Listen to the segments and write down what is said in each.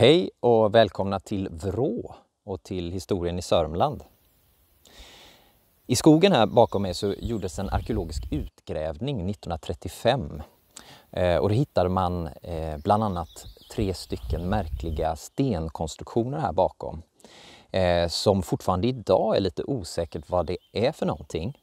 Hej och välkomna till Vrå och till historien i Sörmland. I skogen här bakom mig så gjordes en arkeologisk utgrävning 1935 eh, och då hittade man eh, bland annat tre stycken märkliga stenkonstruktioner här bakom eh, som fortfarande idag är lite osäkert vad det är för någonting.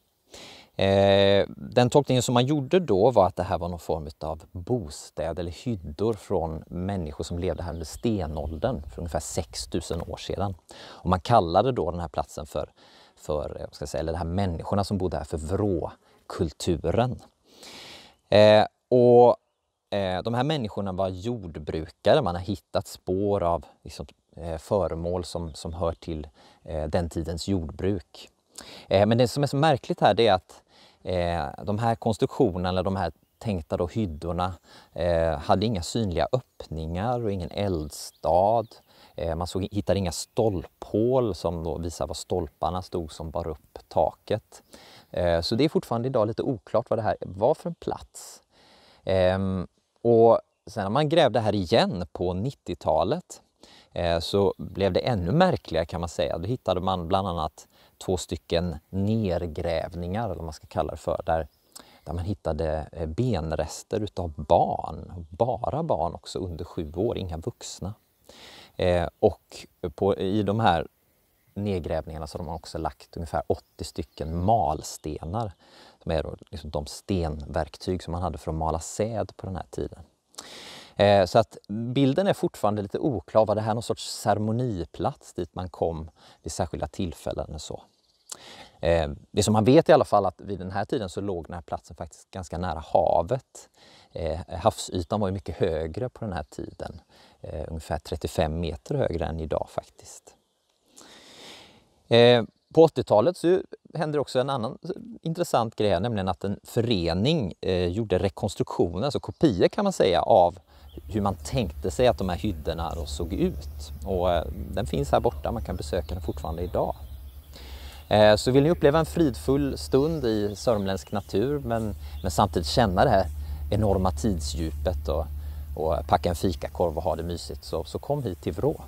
Eh, den tolkningen som man gjorde då var att det här var någon form av bostäder eller hyddor från människor som levde här under stenåldern för ungefär 6000 år sedan. Och man kallade då den här platsen för, för eh, jag ska säga, eller de här människorna som bodde här för vråkulturen. Eh, och eh, de här människorna var jordbrukare, man har hittat spår av liksom, eh, föremål som, som hör till eh, den tidens jordbruk. Eh, men det som är så märkligt här det är att Eh, de här konstruktionerna, eller de här tänkta då hyddorna, eh, hade inga synliga öppningar och ingen eldstad. Eh, man såg, hittade inga stolphål som då visar var stolparna stod som bar upp taket. Eh, så det är fortfarande idag lite oklart vad det här var för en plats. Ehm, och sen när man grävde här igen på 90-talet Eh, så blev det ännu märkligare kan man säga. Då hittade man bland annat två stycken nergrävningar, eller vad man ska kalla det för, där, där man hittade eh, benrester utav barn, bara barn också under sju år, inga vuxna. Eh, och på, i de här nedgrävningarna så har man också lagt ungefär 80 stycken malstenar som är då liksom de stenverktyg som man hade för att mala säd på den här tiden. Eh, så att bilden är fortfarande lite oklar. Var det här någon sorts ceremoniplats dit man kom vid särskilda tillfällen? Och så. Eh, det som man vet i alla fall att vid den här tiden så låg den här platsen faktiskt ganska nära havet. Eh, havsytan var ju mycket högre på den här tiden. Eh, ungefär 35 meter högre än idag faktiskt. Eh, på 80-talet så hände också en annan intressant grej, nämligen att en förening eh, gjorde rekonstruktioner, alltså kopior kan man säga, av hur man tänkte sig att de här hyddorna såg ut. Och eh, den finns här borta, man kan besöka den fortfarande idag. Eh, så vill ni uppleva en fridfull stund i sörmländsk natur men, men samtidigt känna det här enorma tidsdjupet och, och packa en fikakorv och ha det mysigt så, så kom hit till Vrå.